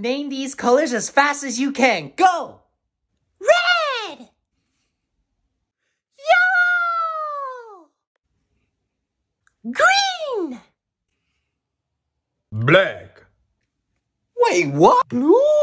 Name these colors as fast as you can. Go! Red! Yellow! Green! Black. Wait, what? Blue!